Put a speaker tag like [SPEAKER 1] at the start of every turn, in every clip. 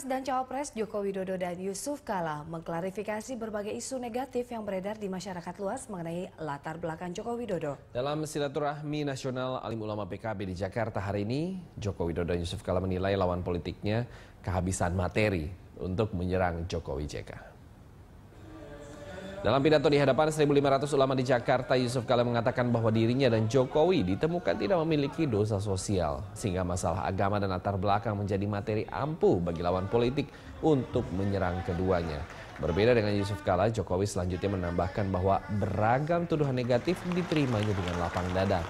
[SPEAKER 1] Capres dan Cawapres Joko Widodo dan Yusuf Kala mengklarifikasi berbagai isu negatif yang beredar di masyarakat luas mengenai latar belakang Joko Widodo.
[SPEAKER 2] Dalam silaturahmi nasional Alim Ulama PKB di Jakarta hari ini, Joko Widodo dan Yusuf Kala menilai lawan politiknya kehabisan materi untuk menyerang Jokowi JK. Dalam pidato di hadapan 1.500 ulama di Jakarta, Yusuf Kala mengatakan bahwa dirinya dan Jokowi ditemukan tidak memiliki dosa sosial, sehingga masalah agama dan latar belakang menjadi materi ampuh bagi lawan politik untuk menyerang keduanya. Berbeda dengan Yusuf Kala, Jokowi selanjutnya menambahkan bahwa beragam tuduhan negatif diterimanya dengan lapang dada.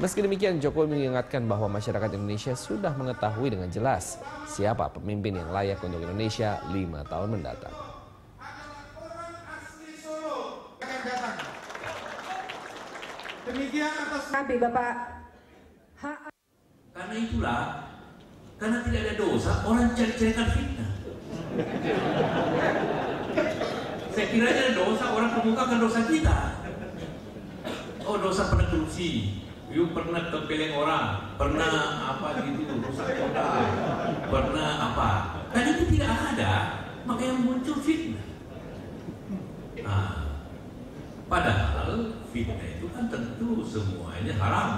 [SPEAKER 2] Meski demikian, Jokowi mengingatkan bahwa masyarakat Indonesia sudah mengetahui dengan jelas siapa pemimpin yang layak untuk Indonesia lima tahun mendatang.
[SPEAKER 3] Demikian atas
[SPEAKER 4] Tapi Bapak ha
[SPEAKER 5] Karena itulah, karena tidak ada dosa, orang cari-carikan fitnah. Saya kira ada dosa, orang kemukakan dosa kita. Oh dosa pernah korupsi, you pernah kepeleng orang, pernah apa gitu, rusak kota, pernah apa. Kan itu tidak ada, makanya muncul fitnah. Nah, Padahal fitnah itu kan tentu semuanya haram.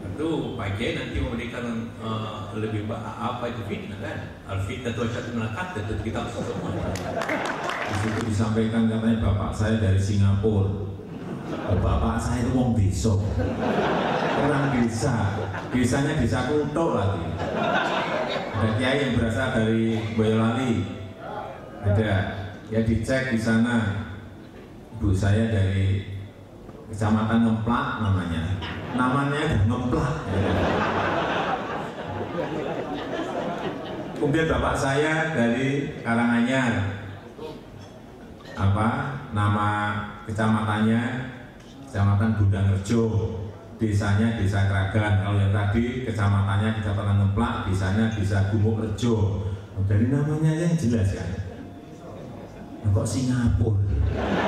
[SPEAKER 5] Tentu Pak Kiai nanti memberikan uh, lebih apa itu fitnah kan? Al fitnah itu satu melekat tentu kita semua.
[SPEAKER 3] di situ disampaikan katanya bapak saya dari Singapura. Bapak saya itu wong desa. Orang desa. Desanya desa Kuto lagi. Ada kiai yang berasal dari Boyolali. Ada. Ya dicek di sana ibu saya dari kecamatan Ngemplak namanya. Namanya Ngemplak kemudian bapak saya dari Karanganyar. Apa? Nama kecamatannya kecamatan Bundanerjo desanya desa Kragan. Kalau yang tadi kecamatannya kecamatan Ngemplak desanya desa Gumuk Rejo dari namanya yang jelas kan? Kok Singapura